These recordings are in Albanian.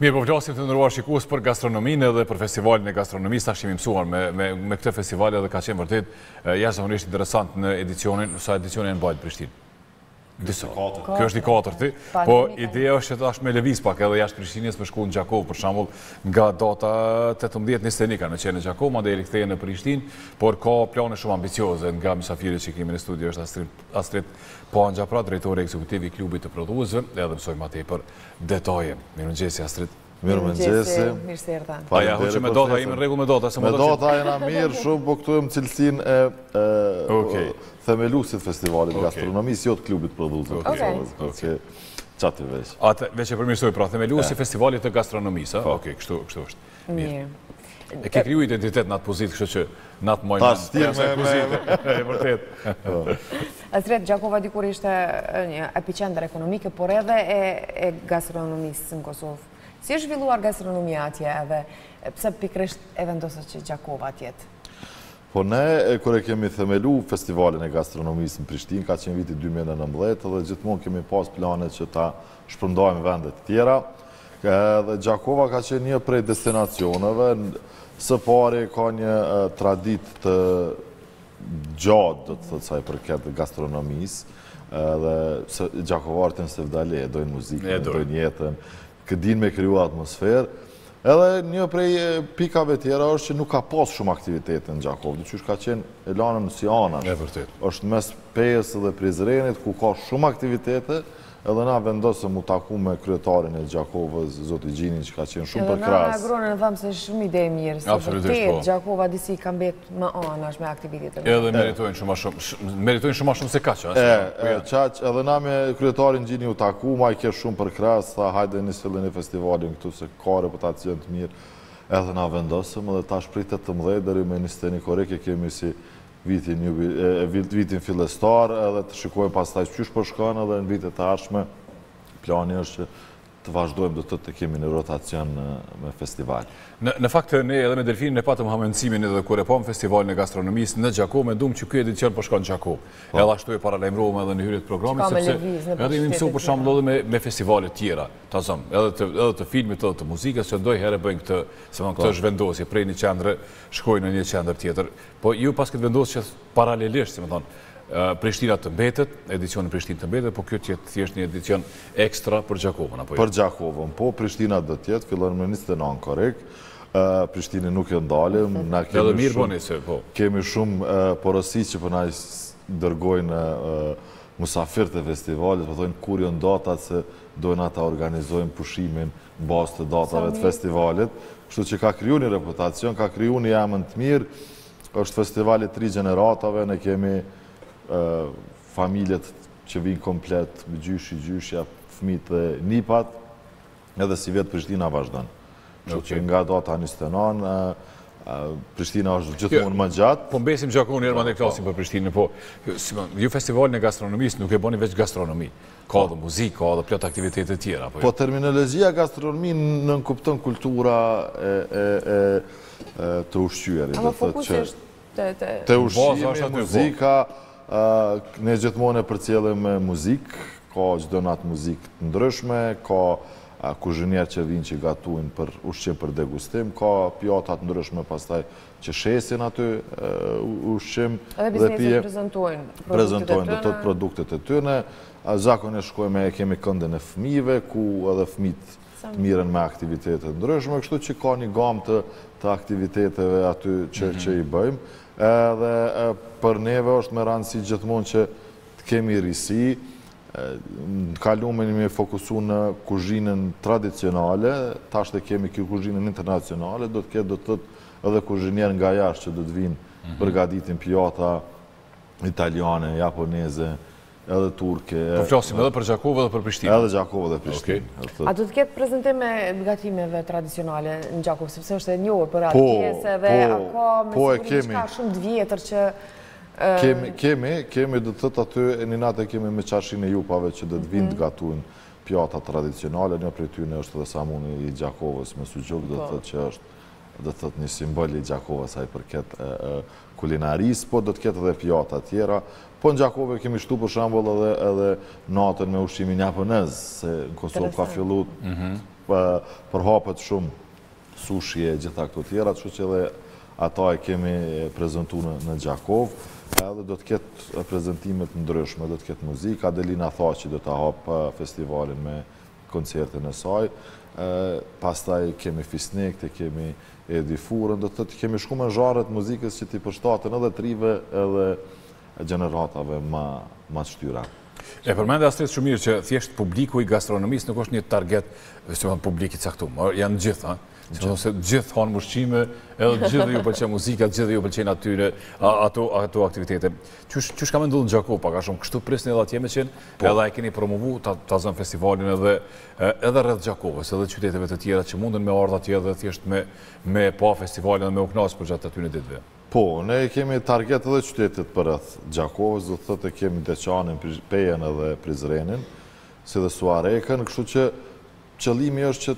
Mirë, po flasim të nderuar shikues për gastronominë dhe për festivalin e gastronomisë, tash jemi mësuar me këtë festival edhe ka qenë vërtet jashtëzakonisht interesant në edicionin, sa edicionin janë mbajt në Prishtinë. Ky është i katërti, po ideja është që tash me e lëviz pak edhe jashtë Prishtinës me shku në Gjakovë, për shembull nga data 18-21 ka me qenë në Gjakovë, mandej rikthehet në Prishtinë, por ka plane shumë ambicioze nga misafiri që kemi në studio është Astrit Panxha, pra drejtori ekzekutiv i Klubit të prodhuesve, edhe mësojmë ma tepër detaje. Mirëmëngjesi, Astrit. Mirëmëngjesi. Mirë se erdhe. A ia qëllova me data, jemi në rregull me data. Me data jena mirë shumë, po këtu jam në cilësinë e themeluesit të festivalit të gastronomisë, jo të Klubit të Prodhuesve. Ok, qati veç. Atë veç e përmirësoj, pra themeluesit të festivalit të gastronomisë, ok, kështu është. Mirë. E ke krijue identitet në atë pozitë, kështu që na të njohim në atë pozitë. E vërtetë. Astrit, Gjakova dikur ishte një epiqendër ekonomike, por edhe e gastronomisë në Kosovë. Si është zhvilluar gastronomia atje edhe, pse pikrisht e vendosët që Gjakova të jetë? Po ne, kur e kemi themelu festivalin e gastronomisë në Prishtinë, ka qenë viti 2019, dhe gjithmonë kemi pas plane që ta shpërndajmë vende të tjera. Edhe Gjakova ka qenë një prej destinacioneve, së pari ka një traditë të gjatë, do të thotë sa i përket gastronomisë, edhe gjakovarët janë sevdali, e dojnë muzikën, e dojnë jetën, dinë me kriju atmosferë, edhe një prej pikave tjera është që nuk ka pas shumë aktivitete në Gjakovë, diqysh ka qenë e lanun si anash, është mes Pejës dhe Prizrenit, ku ka shumë aktivitete, Edhe na vendosëm m'u taku me kryetarin e Gjakovës, zoti Gjinin, që ka qenë shumë përkrahës. Edhe na reaguam e thamë se shumë ide e mirë, se vërtet po. Gjakova disi ka mbet mënjanash me aktivitete. Edhe meriton shumë ma shumë, meriton shumë ma shumë se kaq. E, po e, qaq, edhe na me kryetarin Gjinin u takum, ai ke shumë përkrahës, tha hajde ta sillni festivalin këtu, se ka reputacion të mirë. Edhe na vendosëm edhe tash prej tetëmdhet deri më njëzet e një korrik e kemi si vitin fillestar edhe të shikojmë pastaj qysh po shkon edhe në vitet e ardhshme plani është që të vazhdojmë do të kemi rotacion me festival. Në fakt, ne edhe me Delfinin e patëm hamencimin edhe kur e pamë festivalin e gastronomisë në Gjakovë, mendum që ky edicion po shkon në Gjakovë. Po. Edhe ashtu e paralajmëruam edhe në hyrje të programit, sepse edhe jemi mësu për shembull edhe me festivalet tjera, ta zëmë, edhe të filmit, edhe të muzikës, që ndonjëherë bëjnë këtë, se më po. këtë zhvendosje, prej një qendre, shkojnë në një qendër tjetër. Po ju paskët vendosë që paralelisht, si me thonë, Prishtina të mbetet, edicioni Prishtinë të mbetet, po kjo t'jetë thjesht një edicion ekstra për Gjakovën, apo jo? Për Gjakovën, po, Prishtina do të jetë, fillon me njëzet e nëntë korrik, Prishtinën nuk e ndalim, na kemi shumë, po. kemi shumë porosi që po na i dërgojnë musafirët e festivalit, po thojnë po kur jonë datat se dojnë ata ta organizojnë pushimin, bazë të datave të festivalit, kështu që ka kriju një reputacion, ka kriju një emën të mirë, është festival i tri gjeneratave, ne kemi familjet që vijnë komplet, gjyshi, gjyshja, fmijt dhe nipat, edhe sivjet Prishtina vazhdon. Kështu që nga data 29, Prishtina është gjithmonë më gjatë. Po mbesim në Gjakovë njëherë mënej flasim për Prishtinë, po ju festivalin e gastronomisë nuk e boni veç gastronomi. Ka dhe muzikë, ka dhe plot aktivitete të tjera. Po, po terminologia gastronomi nënkupton kultura e të ushqyerit. Ama fokus është te ushqimi, muzika, ne gjithmonë e përcjellim me muzikë, ka çdo natë muzikë të ndryshme, ka kuzhinier që vijnë që gatujnë për ushqim për degustim, ka pjata të ndryshme pastaj që shesin aty ushqim dhe pije. Edhe bizneset prezentojnë produktet e tyne. Prezentojnë do të thotë produktet e tyne. Zakonisht gjithmonë e kemi këndin e fmijve, ku edhe fmijt mirren me aktivitete të ndryshme, kështu që ka një gamë të aktiviteteve aty që i bëjmë. Edhe për neve është me rëndësi gjithmonë që të kemi risi, ne kalum me një me fokusu në kuzhinën tradicionale, tash e kemi këtë kuzhinën internacionale, do të ketë do të thotë Edhe kuzhinier nga jashtë që do të vijnë, përgatitin pjata italiane, japoneze, edhe turke. Po flasim edhe për Gjakovë dhe për Prishtinë. Edhe Gjakovë dhe Prishtinë. A do të ketë prezantime të gatimeve tradicionale në Gjakovë, sepse është e njohur për atë pjesë dhe ka me siguri diçka shumë të vjetër që Kemi, kemi, kemi do të thotë aty e një natë e kemi me Çarshinë e Jupave që do të vijnë të gatujnë pjata tradicionale, një prej tyre është edhe samuni i Gjakovës me suxhuk, do të thotë që është do të thotë një simbol i Gjakovës sa i përket kulinarisë, po do të ketë edhe pjata të tjera. Po në Gjakovë e kemi shtu për shembull edhe, edhe natën me ushqimin japonez, se në Kosovë ka fillu mhm. përhapet shumë sushi e gjithë këto tjera, kështu që edhe atë e kemi prezentu në, në Gjakovë edhe do të ketë prezentime të ndryshme, do të ketë muzikë, Adelina Thaçi do ta hapë festivalin me koncertin e saj, pastaj kemi Fisnikët, e kemi Edi Furën, do të thotë kemi shku me zhanre të muzikës që t'i përshtaten edhe të rinjve edhe gjeneratave ma të shtyra. E përmende Astrit shumë mirë që thjesht publiku i gastronomisë nuk është një target, si përmende publik i caktum, janë gjithë, Që gjithë hanë ushqime, edhe gjithë ju pëlqen muzika, gjithë ju pëlqejnë atyre, ato aktivitete. Qysh ka me ndodhë në Gjakovë, pak a shumë, kështu prisni edhe atje me qenë, po. Edhe a e keni promovu ta zëmë festivalin edhe, edhe rreth Gjakovës, edhe qyteteve të tjera që mundën me ardhë atje edhe thjesht me, me pa festivalin dhe me u knaqë përgjatë atyne ditëve. Po, ne e kemi target edhe qytetet përreth Gjakovës, do të thotë e kemi Deçanin, Pejën edhe Prizrenin, si dhe Suharekën, kështu që Qëllimi është që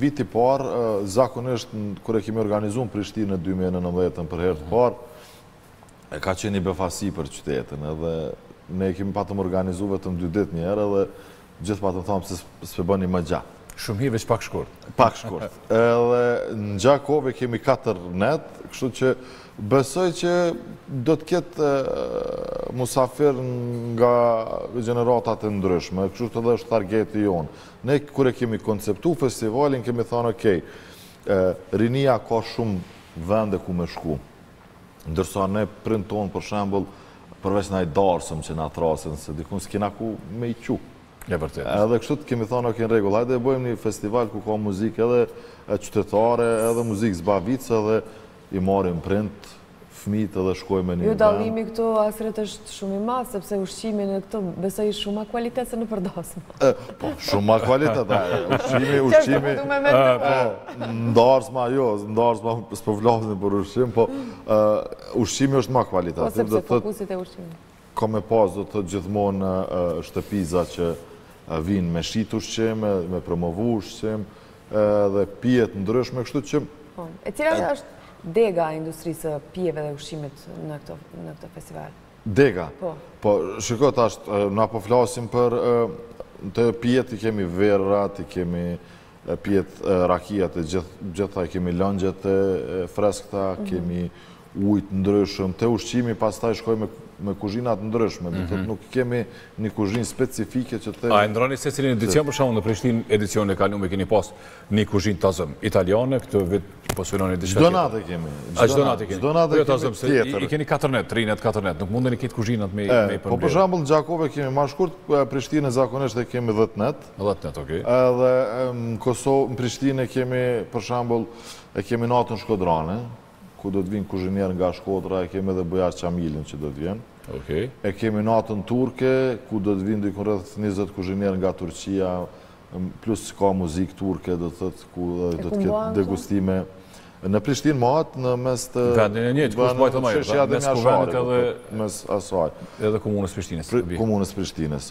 viti i parë, zakonisht kur e kemi organizu në Prishtinë në dy mijë e nëntëmbëdhjetë për herë të parë, ka qenë një befasi për qytetin, edhe ne kemi patëm organizu vetëm dy ditë një herë edhe gjithë patën thanë pse s'po e bëni më gjatë. Shumë mirë, veç pak shkurt. Pak shkurt. Edhe në Gjakovë kemi katër net, kështu që besoj që do të ketë musafirë nga gjeneratat e ndryshme, kështu që edhe ky është targeti jonë. Ne kur e kemi konceptu festivalin, kemi thanë, okej, rinia ka shumë vende ku me shku. Ndërsa ne prindt tonë, për shembl, përveç naj darsëm që na thrrasin, se dikun s'kina ku me i çu. E vërtetë. Edhe kështu kemi thanë, okej, në rregull, hajde e bëjmë një festival ku ka muzikë edhe qytetare, edhe muzikë zbavitëse, edhe i marrim prindt, fëmijët edhe shkojmë në një vend. Jo dallimi në këtë rast është shumë i madh, sepse ushqimi këtu besoj është shumë ma kualitet se nëpër dasma. Po, shumë ma kualitet, da, ushqimi, ushqimi. Qërë me po, ndarës ma, jo, n'darsma, s'po flasim për ushqim, po, ushqimi është ma kualitet. Po, sepse fokusi te ushqimi. Ka me pas do të thotë gjithmonë shtëpiza që vijnë me shitë ushqim, me promovu ushqim, edhe pije të ndryshme, kështu që... Po, e cila është dega e industrisë së pijeve dhe ushqimit në këtë festival? Dega? Po. Po, shiko, tash, na po flasim për te pijet, i kemi verërat, i kemi pijet, rakijat, gjithashtu i kemi lëngjet e freskëta, mhm. kemi ujë të ndryshëm, te ushqimi pastaj shkojmë me kuzhina të ndryshme, do të thotë nuk kemi një kuzhinë specifike që të themi. A e ndroni secilin edicion për shembull në Prishtinë edicionin e kaluem e keni pas një kuzhinë ta zëmë italiane këtë vit po synoni diçka tjetër. Çdo natë kemi. Çdo natë kemi. Çdo natë kemi. Po ta zëmë i keni katër net, tri net, katër net, nuk mundeni krejt kuzhinat me i përmbledh. Po për shembull në Gjakovë kemi ma shkurt, në Prishtinë zakonisht e kemi 10 net. 10 net, okay. Edhe në Kosovë, në Prishtinë kemi për shembull e kemi natën shkodrane. ku do të vijnë kuzhinierë nga Shkodra, e kemi edhe Bujar Qamilin që do të vjen. Okay. E kemi natën turke, ku do të vijnë diku rreth 20 kuzhinierë nga Turqia, plus ka muzikë turke, do të thotë, ku do të ketë degustime. Në Prishtinë mahet në mes të... Vendin e njëjtë, ku është mbajtë, mbajtë, mes Kuvendit edhe... Mes asaj. Edhe komunës Prishtinës. Komunës Prishtinës.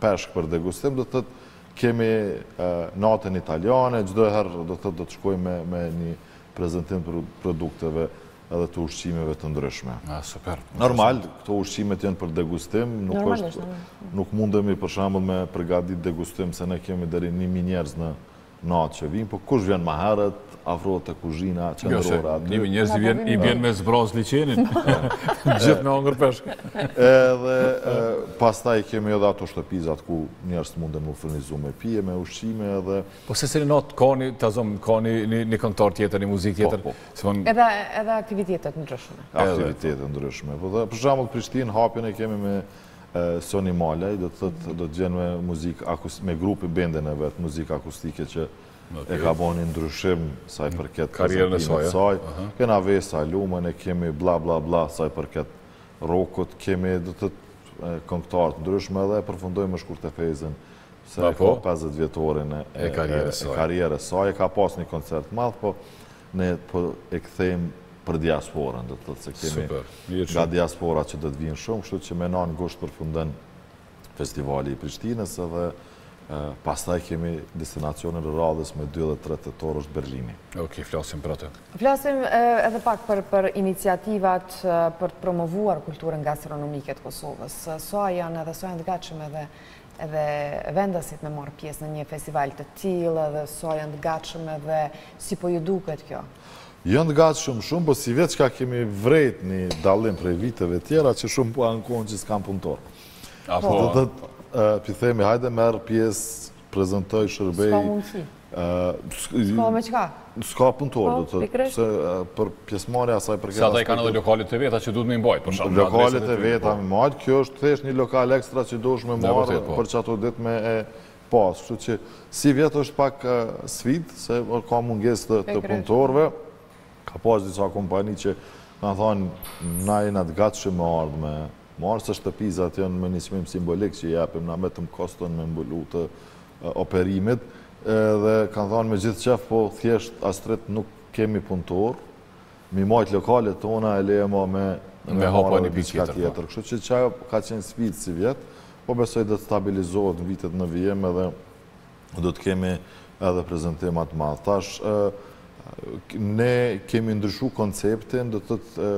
peshk për degustim, do të thotë kemi natën italiane, çdo herë do të thotë do të shkojmë me një prezentim të produkteve edhe të ushqimeve të ndryshme. Normal, këto ushqimet janë për degustim, nuk mundemi për shembull me përgatit degustim, se ne kemi deri një mijë njerëz në natë që vijnë, po kush vjen ma herët, afrohet te kuzhina qendrore aty. Një mijë njerëz i vjen me zbraz liqenin, gjithë me hangër peshk. Edhe pastaj kemi edhe ato shtëpizat ku njerëzit munden mu furnizu me pije, me ushqime edhe... Po secila natë ka një, të zonë, ka një këngëtar tjetër, një muzikë, po, tjetër. Po. Edhe aktivitete të ndryshme. Aktivitete të ndryshme. Po për shembull Prishtinë, hapjen e kemi me Soni Malaj, do të thotë, do të jetë me muzikë akustike, me grupin, bendin e vet, muzikë akustike që e ka bo një ndryshim, sa i përket karrierës së saj, kena Vesa Lumën, e kemi Bla Bla Bla, sa i përket rokut, kemi, do të thotë, këngëtarë të ndryshëm dhe e përfundojmë me Shkurte Fejzën, se ka 50 vjetorin e karrierës saj, e ka pas një koncert të madh, po Ne po e kthejmë për diasporën, do të thotë se kemi nga diaspora që do të vijnë shumë, kështu që me nanë gusht përfundon festivali i Prishtinës edhe pastaj kemi destinacionin e radhës me 2 dhe 3 tetor është Berlini. Ok, flasim për atë. Flasim edhe pak për iniciativat për të promovuar kulturën gastronomike të Kosovës. Sa janë edhe sa janë të gatshëm edhe edhe vendasit me marrë pjesë në një festival të tillë edhe sa janë të gatshëm edhe si po ju duket kjo? Janë të gatshëm shumë, po sivjet çka kemi vrejt një dallim prej viteve tjera që shumë po ankohen që s'kanë punëtorë. Apo. Dhe po i themi hajde merr pjesë, prezantoji, shërbej. S'ka mundësi. S'ka me çka? S'ka punëtorë, do të thotë për pjesëmarrje sa i përket aspektit. Se ata i kanë edhe lokalet e veta që duhet me i mbajt, për shembull. Lokalet e veta me majtë, kjo është thjesht një lokal ekstra që dojshin me marrë, po, për që ato ditë me e pas. Kështu që sivjet është pak sfidë, se ka mungesë të punëtorëve. Ka pas disa kompani që kanë thënë, na jena të gatshëm me ardhë me marrë, se shtëpizat janë me një çmim simbolik që i japim, na vetëm koston me mbulu të operimit dhe kanë thënë me gjithë qejf po thjesht Astrit nuk kemi punëtorë me i majtë lokalet tona e lëre ma me me hap një pikë tjetër. Kështu që që ka qenë sfidë sivjet, po besoj do të stabilizohet në vitet në vijim edhe do të kemi edhe prezentime të mëdha. Tash, ne kemi ndryshu konceptin, do të thotë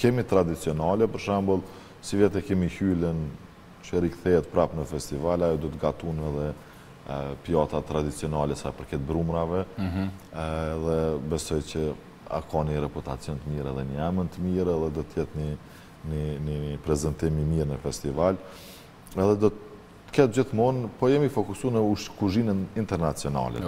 kemi tradicionale, për shembull, sivjet e kemi hyllin që rikthehet prapë në festival, ajo do të gatuajë edhe pjata tradicionale sa i përket brumrave, mhm. dhe besoj që ajo ka një reputacion të mirë edhe një emën të mirë, edhe do të jetë një prezentim i mirë në festival, edhe do të ketë gjithmonë, po jemi fokusu në kuzhinën internacionale.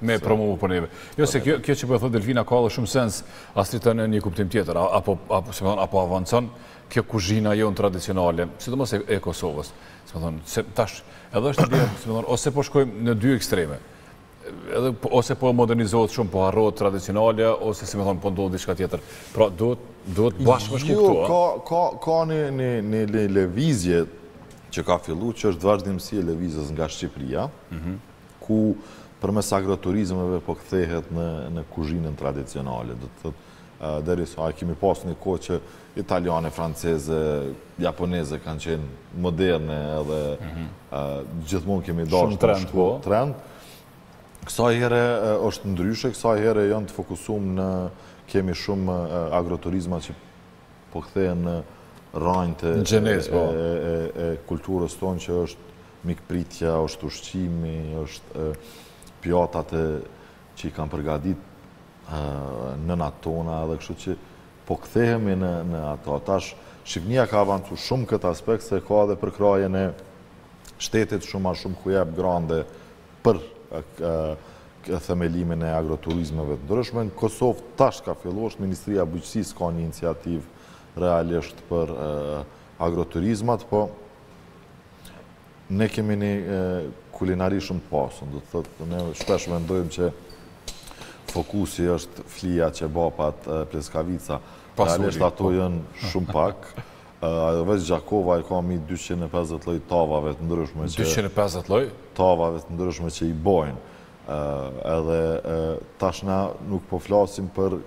Me promovu për neve. Jo, se kjo që po e thotë Delfina ka dhe shumë sens, se në një kuptim tjetër, a po avancon, kjo kuzhina jonë tradicionale, sidomos e, e Kosovës, si me thonë, se tash edhe është bjerrë, si me thonë, ose po shkojmë në dy ekstreme, edhe, po, ose po modernizohet shumë, po harrohet tradicionale, ose si me thonë, po ndodh diçka tjetër. Pra, duhet, duhet bashkë me shku jo, këtu, ka, ka, ka një, një, një, një lëvizje që ka fillu, që është vazhdimësi e lëvizjes nga Shqipëria, mm -hmm. ku përmes agroturizmeve po kthehet në, në kuzhinën tradicionale, do të thotë, Derisa e kemi pas një kohë që italiane, franceze, japoneze kanë qenë moderne edhe mhm. gjithmonë kemi dashtë me shku po. trend. Kësaj here është ndryshe, kësaj here janë të fokusum në kemi shumë agroturizma që po kthehen në rrajë të po. e kulturës tonë që është mikpritja, është ushqimi, është pjatat e që i kanë përgadit nënat tona edhe kështu që po kthehemi në në ato. Tash Shqipnia ka avancu shumë në këtë aspekt se ka edhe përkrahjen e shtetit shumë a shumë ku jep grante për themelimin e agroturizmeve të ndryshme. Në Kosovë tash ka filluar, është Ministria e Bujqësisë ka një iniciativë realisht për agroturizmat, po Ne kemi një kulinari shumë të pasur, do të thotë, ne shpesh mendojmë që fokusi është flia, qebapat, pleskavica. Realisht ato janë shumë pak. Ajo veç Gjakova i ka mbi 250 lloj tavave të ndryshme që... 250 loj? Tavave të ndryshme që i bojnë. Edhe tash na nuk po flasim për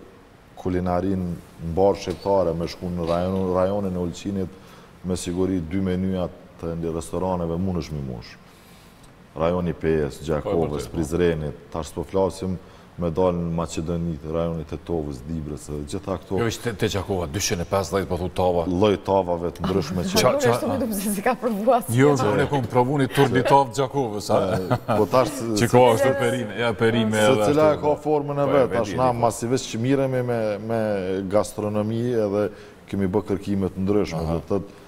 kulinarinë mbarë shqiptare me shku në rajonin e Ulqinit me siguri dy menyja të restoraneve munesh m'i mush. Rajoni Pejës, Gjakovës, po, po. Prizrenit, tash s'po flasim me dalë në Maqedoni, rajoni Tetovës, Dibrës, dhe gjitha këto... Jo, veç te Gjakova, 250, po thu tava. Lloj tavave të ndryshme që... Ça, ça, ça... Nuk është të më të më s'i ka provu as. Jo, unë e kom provu një turli tavë Gjakovës, a? Po Që ka është perime, janë perime e dhe ashtu. Secila e ka formën e po, vetë, tash na masi veç që mirremi me gastronomi edhe kemi bë kërkime të ndryshme, do të thotë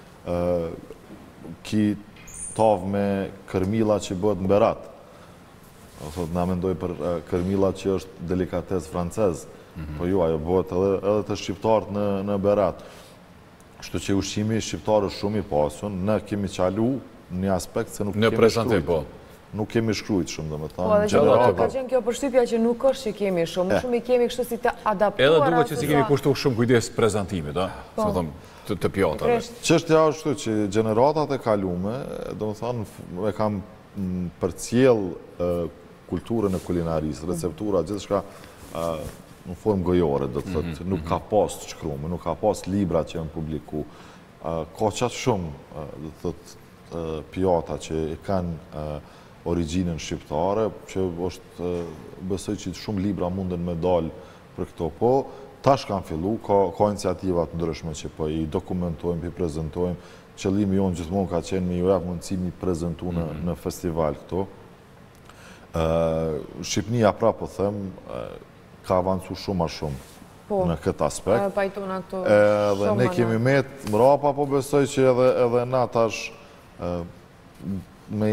ki tavë me kërmilla që bëhet në Berat. Do të thotë na mendojmë për kërmilla që është delikates francez, mhm. po jo ajo bëhet edhe te shqiptarët në Berat. Kështu që ushqimi shqiptar është shumë i pasun, ne kemi çalu në një aspekt se nuk kemi shkrujt. Në prezantim po. Nuk kemi shkrujt shumë domethënë. Po edhe gjithmonë ka qenë kjo përshtypja që nuk është që kemi shumë, më shumë i kemi kështu si të adaptuara. Edhe duket që s'i kemi kushtu shumë kujdes prezantimit, a? Po. Si thonë, të pjatave. Çështja është kështu që gjeneratat e kalume, domethënë e kanë përcjell kulturën e kulinarisë, receptura, gjithçka në formë gojore, do të thotë, mhm, nuk mhm. ka pas të shkrume, nuk ka pas libra që janë publiku, ka qatë shumë, do të thotë, pjata që e kanë origjinën shqiptare, që është besoj që shumë libra mundën me dalë për këto po, tash kanë fillu, ka iniciativa të ndryshme që po i dokumentojmë, po i prezentojmë, qëllimi jonë gjithmonë ka qenë me ju dhanë mundësi me i prezentu në mhm. festival këto, Shqipnia pra po them, ka avancu shumë ma shumë po. në këtë aspekt. Dhe ne kemi met mrapa, po besoj që edhe na tash me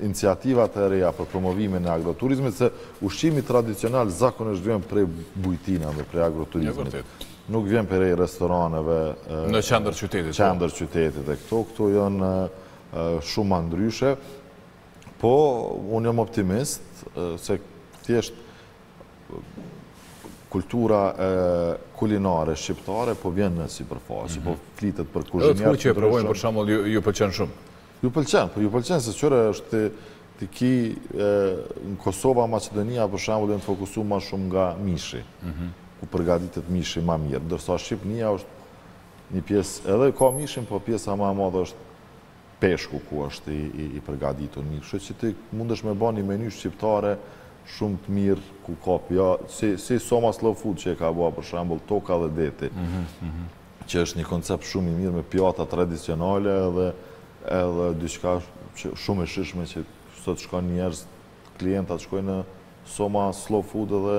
iniciativat e reja për promovimin e agroturizmit, se ushqimi tradicional zakonisht vjen prej bujtinave dhe prej agroturizmit. Nuk vjen prej restoraneve... Në qendër të qytetit. Po. Qendër të qytetit e këto, këto janë shumë ma ndryshe. Po, unë jam optimist, se thjesht kultura kulinare shqiptare po vjen në sipërfaqe, po mhm. flitet për kuzhinjerë. Edhe ata që e provojnë, për shembull, ju pëlqen shumë? Ju pëlqen, për po ju pëlqen, se qysh është te ne në Kosova, Maqedonia, për shembull, janë të fokusu ma shumë nga mishi, mhm. ku përgatitet mishi ma mirë, ndërsa Shqipnia është një pjesë, edhe ka mishin, po pjesa ma e madhe është peshku ku është i përgatitur mirë, kështu që ti mundesh me ba një meny shqiptare shumë të mirë ku ka pja, si, si Soma Slow Food që e ka ba për shembull Toka dhe Deti, mhm, mhm. që është një koncept shumë i mirë me pjata tradicionale edhe edhe diçka shumë e shijshme që sot shkon njerëz Klientat shkojnë në Soma, Slow Food edhe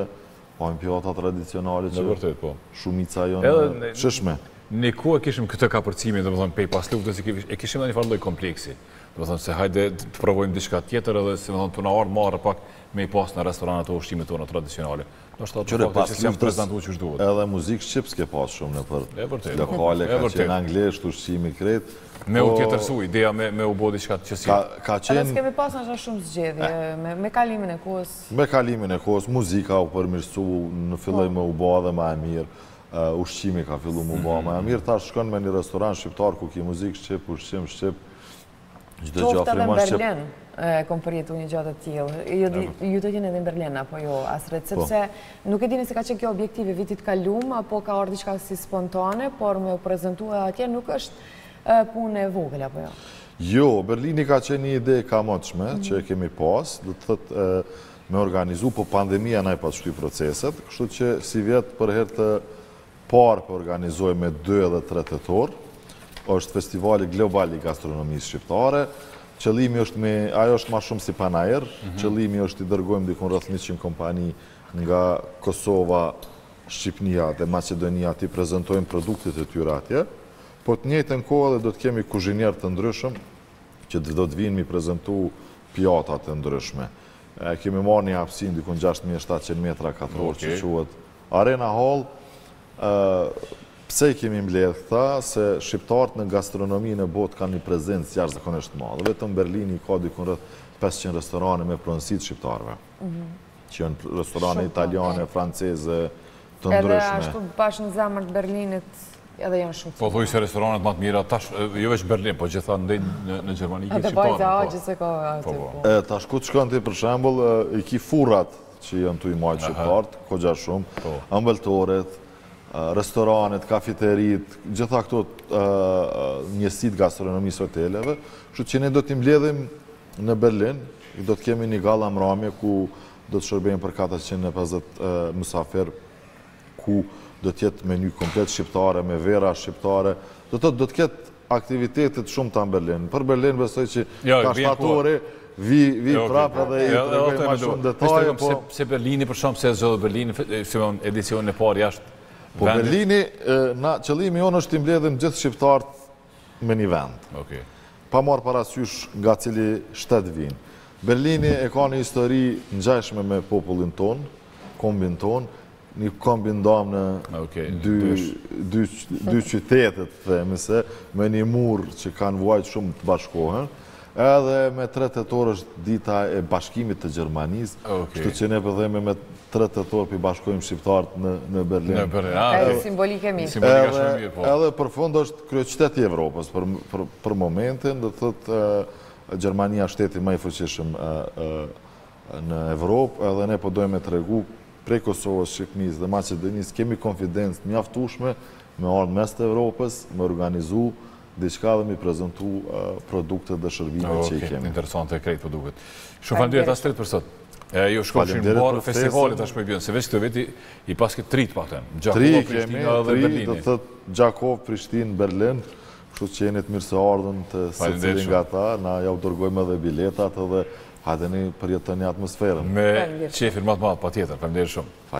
provojnë pjata tradicionale që... Vërtet, po. Shumica janë të shijshme. Ne kur e kishim këtë kapërcimin, domethënë, prej pas luftës, e kishim dhe një farloj kompleksi. Domethënë, se hajde të provojmë diçka tjetër edhe, domethënë, tu na ardhë marre pak me i pas në restoranat ushqimet tona tradicionale. Ndoshta te fakti që s'jan prezentu qysh duhet. Edhe muzikë shqip s'ke pas shumë nëpër lokale, ka qenë anglisht, ushqimi krejt. Me u po- tjetërsu, ideja me u bo diçka qësi. Ka qenë... Edhe s'kemi pas ndoshta shumë zgjedhje, me kalimin e kohës. Me kalimin e kohës, muzika u përmirësu, filloi po. me u bo edhe ma e mirë, ushqimi ka fillu m'u bo ma e mhm. mirë, tash shkon në një restoran shqiptar ku ki muzikë shqip, ushqim shqip, Çdo gjo frymon shqip... Qoftë edhe në Berlin, e kom përjetu një gja të tillë. Ju do të jeni edhe në Berlin, apo jo, Asdren, po. sepse nuk e di nëse ka qenë kjo objektiv i vitit kalum, apo ka ardh diçka si spontane, por me u prezentu edhe atje, nuk është punë e vogël, apo jo? Jo, Berlini ka qenë një ide e kamotshme, mhm. që e kemi pas, do të thotë me organizu, po pandemia na i pat shty proceset, kështu që sivjet për herë të parë po organizojmë me dy edhe tre tetor, është festivali global i gastronomisë shqiptare, qëllimi është me, ajo është ma shumë si panair, mhm. qëllimi është i dërgojmë dikun rreth 100 kompani nga Kosova, Shqipnia dhe Maqedonia t'i prezantojnë produktet e tyre atje, po të njëjtën kohë dhe do të kemi kuzhinierë të ndryshëm, që do të vijnë me i prezentu pjatat të ndryshme. Kemi marrë një hapsinë dikun 6700 metra katrorë që quhet Arena Hall, Pse i kemi mbledh këta, se shqiptarët në gastronomi në botë kanë një prezencë jashtëzakonisht të madhe. Vetëm Berlini ka diku rreth 500 restorane me pronësi të shqiptarëve. Mhm. Që janë restorane italiane, franceze, të ndryshme. Edhe ashtu bash në zemër të Berlinit edhe janë shumë. Pothuajse restoranet më të mira tash, jo veç Berlin, po gjithandej në Gjermani ke shqiptarë. Atë bajza agjë se ka aty. Po. po. Tash ku të shkon ti për shembull, i ki furrat Që janë tu i majt shqiptarët, goxha shumë, po. ëmbëltoret, restoranet, kafiteritë, gjitha këto njësitë gastronomisë hoteleve, kshtu që ne do t'i mbledhim në Berlin, do të kemi një gala mramje ku do të shërbejmë për 450 mysafirë ku do të jetë meny komplet shqiptare, me vera shqiptare, do të thotë do të ketë aktivitete të shumta në Berlin. Për Berlin besoj që jo, kah shtatori, vij vij jo, prapë dhe i tregoj më shumë detaje, po pse Berlini për shkak se u zgjodh Berlini si von edicionin e parë jashtë Po Berlini na qëllimi jonë është t'i mbledhim gjithë shqiptarët me një vend. Pa marrë parasysh nga cili shtet vijnë. Berlini e ka një histori ngjashme me popullin tonë, kombin tonë, një komb i ndamë në dy qytete, themi se, me një mur që kanë vuajtë shumë të bashkohen, Edhe me tre tetor është dita e bashkimit të Gjermanisë, kështu që ne po dojmë me tre tetor po i bashkojmë shqiptarët në në Berlin. Në Berlin. Ah, është simbolikë e mirë. Simbolika shumë mirë po. Edhe për fund është kryeqytet i Evropës për për për momentin, do të thotë Gjermania shteti më i fuqishëm në Evropë, edhe ne po dojmë me tregu prej Kosovës, Shqipnisë dhe Maqedonisë kemi konfidencë mjaftueshme me ardh në mes të Evropës, me organizu diçka dhe mi prezentu produktet dhe shërbimet që i kemi. Ok, interesant e krejt kjo po duket. Shumë faleminderit Astrit për sot. E ju shkoftë mbarë festivali tash që po vjen, se veç ti vetë i paske tri tashmë këtë vjet. Tri kemi, tri qytete Gjakovë, Prishtinë, Berlin, kështu që jeni të mirëseardhun te secili nga ta, na jau dërgojmë dhe biletat edhe hajdeni përjetojeni atmosferën. Me qejfin ma të madh, patjetër, faleminderit shumë.